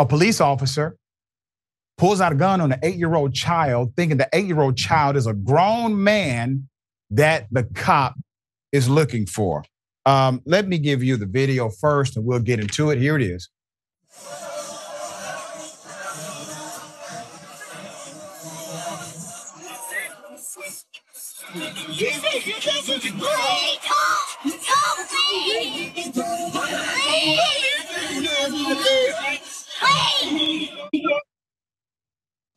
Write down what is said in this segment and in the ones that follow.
A police officer pulls out a gun on an eight year old child, thinking the eight year old child is a grown man that the cop is looking for. Um, let me give you the video first and we'll get into it. Here it is.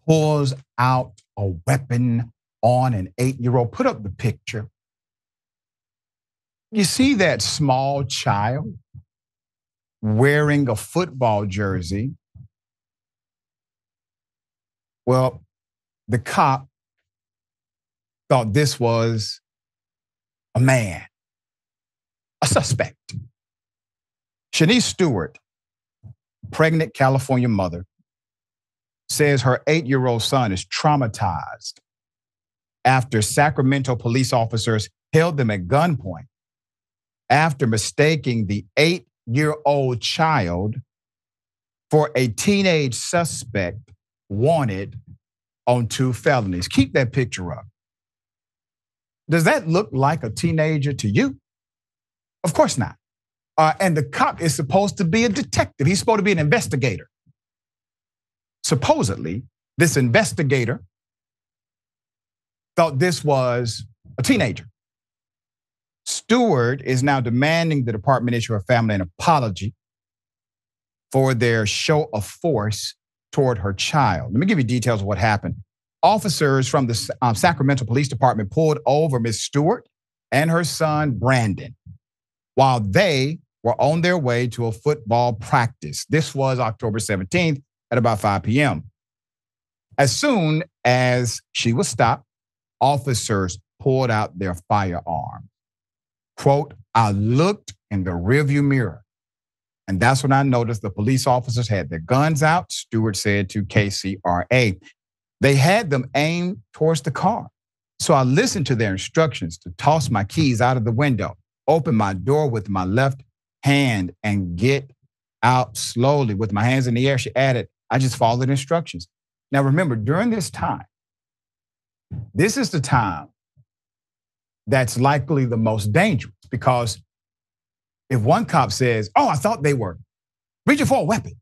Pulls out a weapon on an eight year old. Put up the picture. You see that small child wearing a football jersey? Well, the cop thought this was a man, a suspect. Shanice Stewart, pregnant California mother, says her eight year old son is traumatized after Sacramento police officers held them at gunpoint after mistaking the eight year old child for a teenage suspect wanted on two felonies. Keep that picture up. Does that look like a teenager to you? Of course not. Uh, and the cop is supposed to be a detective, he's supposed to be an investigator. Supposedly, this investigator thought this was a teenager. Stewart is now demanding the department issue her family an apology for their show of force toward her child. Let me give you details of what happened. Officers from the um, Sacramento Police Department pulled over Miss Stewart and her son Brandon while they were on their way to a football practice. This was October 17th at about 5 p.m. As soon as she was stopped, officers pulled out their firearms. Quote, I looked in the rearview mirror, and that's when I noticed the police officers had their guns out, Stewart said to KCRA. They had them aimed towards the car. So I listened to their instructions to toss my keys out of the window, open my door with my left hand, and get out slowly with my hands in the air. She added, I just followed instructions. Now remember, during this time, this is the time that's likely the most dangerous because if one cop says, Oh, I thought they were reaching for a weapon,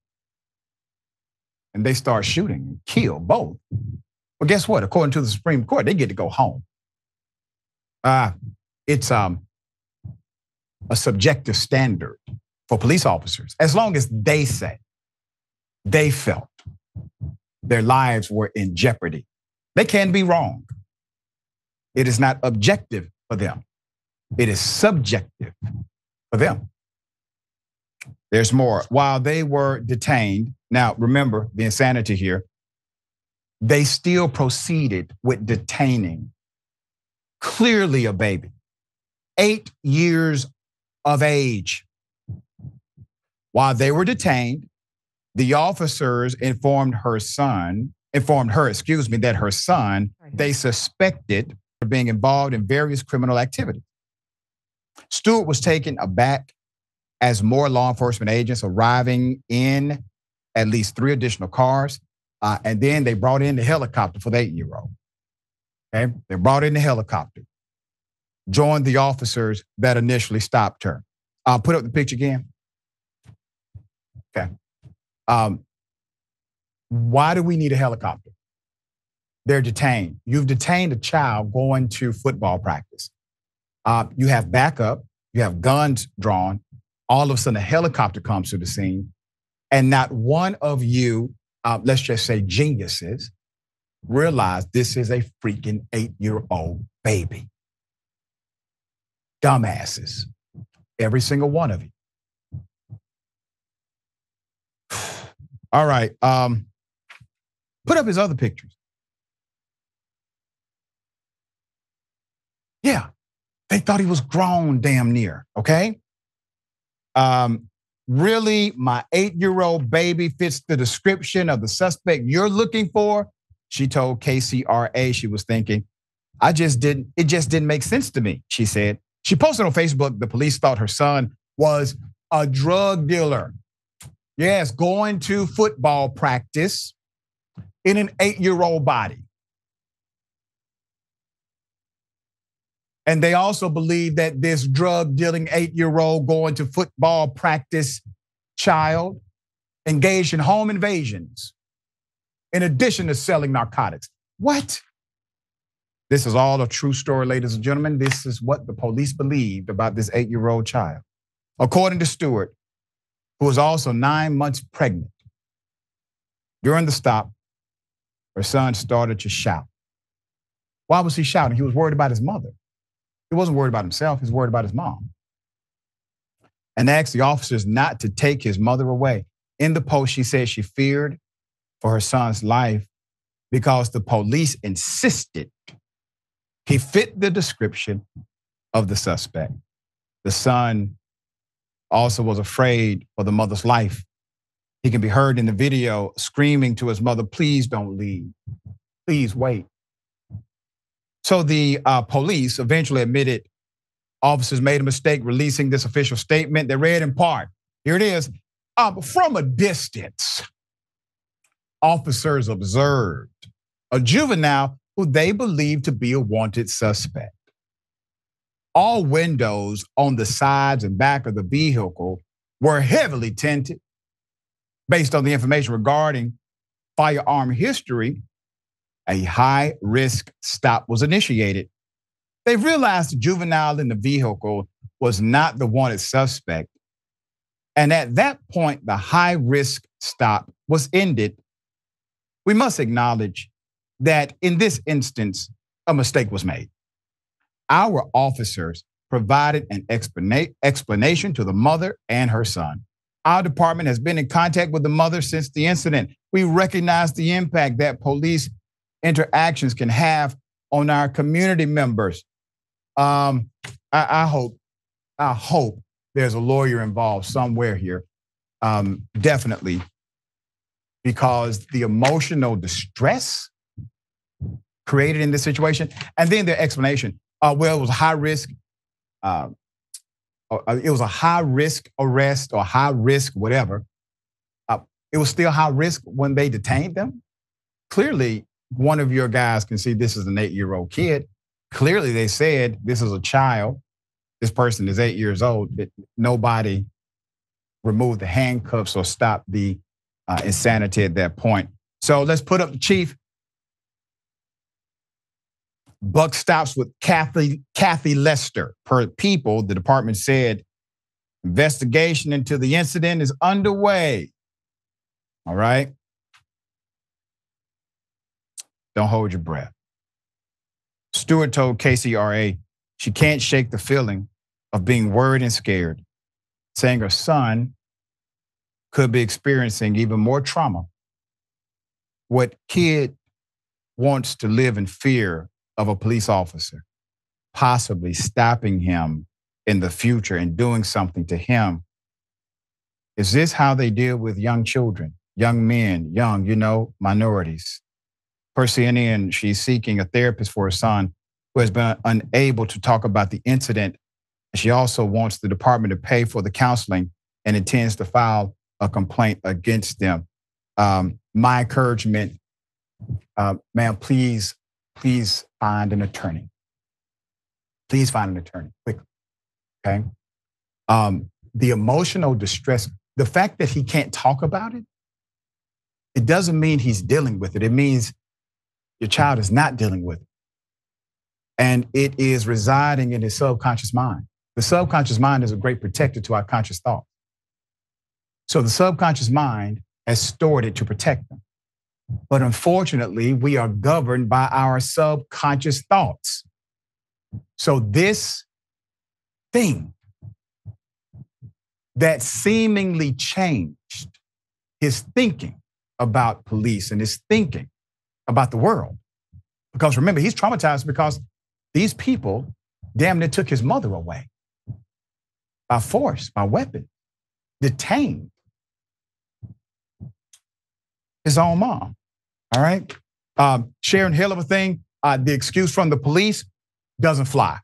and they start shooting and kill both, well, guess what? According to the Supreme Court, they get to go home. Uh, it's um, a subjective standard for police officers, as long as they say they felt their lives were in jeopardy. They can be wrong. It is not objective for them, it is subjective for them. There's more. While they were detained, now remember the insanity here, they still proceeded with detaining clearly a baby, eight years of age. While they were detained, the officers informed her son, informed her, excuse me, that her son, they suspected of being involved in various criminal activity. Stewart was taken aback as more law enforcement agents arriving in at least three additional cars. Uh, and then they brought in the helicopter for the eight year old. Okay. They brought in the helicopter, joined the officers that initially stopped her. Uh, put up the picture again. Okay. Um, why do we need a helicopter? they're detained. You've detained a child going to football practice. Uh, you have backup, you have guns drawn. All of a sudden, a helicopter comes to the scene, and not one of you, uh, let's just say geniuses, realize this is a freaking eight year old baby. Dumbasses, every single one of you. All right. Um, put up his other pictures. Yeah, they thought he was grown damn near, okay? Um, really, my eight year old baby fits the description of the suspect you're looking for. She told KCRA she was thinking, I just didn't, it just didn't make sense to me, she said. She posted on Facebook the police thought her son was a drug dealer. Yes, going to football practice in an eight year old body. And they also believe that this drug dealing eight year old going to football practice child engaged in home invasions in addition to selling narcotics. What? This is all a true story, ladies and gentlemen. This is what the police believed about this eight year old child. According to Stewart, who was also nine months pregnant, during the stop, her son started to shout. Why was he shouting? He was worried about his mother. He wasn't worried about himself, he was worried about his mom. And asked the officers not to take his mother away. In the post, she said she feared for her son's life because the police insisted he fit the description of the suspect. The son also was afraid for the mother's life. He can be heard in the video screaming to his mother, Please don't leave. Please wait. So the uh, police eventually admitted officers made a mistake releasing this official statement. They read in part. Here it is. Uh, from a distance, officers observed a juvenile who they believed to be a wanted suspect. All windows on the sides and back of the vehicle were heavily tinted. Based on the information regarding firearm history, a high risk stop was initiated. They realized the juvenile in the vehicle was not the wanted suspect. And at that point, the high risk stop was ended. We must acknowledge that in this instance, a mistake was made. Our officers provided an explanation to the mother and her son. Our department has been in contact with the mother since the incident. We recognize the impact that police interactions can have on our community members. Um, I, I, hope, I hope there's a lawyer involved somewhere here. Um, definitely, because the emotional distress created in this situation, and then their explanation. Uh, well, it was high risk. Uh, uh, it was a high risk arrest or high risk whatever. Uh, it was still high risk when they detained them. Clearly, one of your guys can see this is an eight-year-old kid. Clearly, they said this is a child. This person is eight years old. Nobody removed the handcuffs or stopped the uh, insanity at that point. So let's put up the chief. Buck stops with Kathy, Kathy Lester. Per people, the department said investigation into the incident is underway. All right. Don't hold your breath. Stewart told KCRA she can't shake the feeling of being worried and scared, saying her son could be experiencing even more trauma. What kid wants to live in fear of a police officer, possibly stopping him in the future and doing something to him. Is this how they deal with young children, young men, young, you know, minorities? Per CNN, she's seeking a therapist for her son who has been unable to talk about the incident. She also wants the department to pay for the counseling and intends to file a complaint against them. Um, my encouragement, uh, ma'am, please please find an attorney. Please find an attorney quickly. Okay. Um, the emotional distress, the fact that he can't talk about it, it doesn't mean he's dealing with it. It means your child is not dealing with it. And it is residing in his subconscious mind. The subconscious mind is a great protector to our conscious thought. So the subconscious mind has stored it to protect them. But unfortunately, we are governed by our subconscious thoughts. So, this thing that seemingly changed his thinking about police and his thinking about the world. Because remember, he's traumatized because these people damn near took his mother away by force, by weapon, detained his own mom. All right. Um, Sharon Hill of a thing. Uh, the excuse from the police doesn't fly.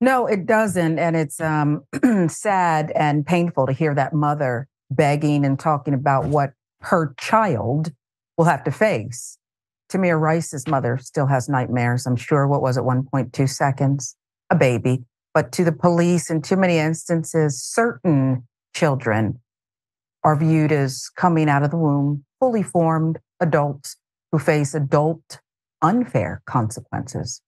No, it doesn't. And it's um, sad and painful to hear that mother begging and talking about what her child will have to face. Tamir Rice's mother still has nightmares. I'm sure. What was it? 1.2 seconds? A baby. But to the police, in too many instances, certain children are viewed as coming out of the womb fully formed adults who face adult unfair consequences.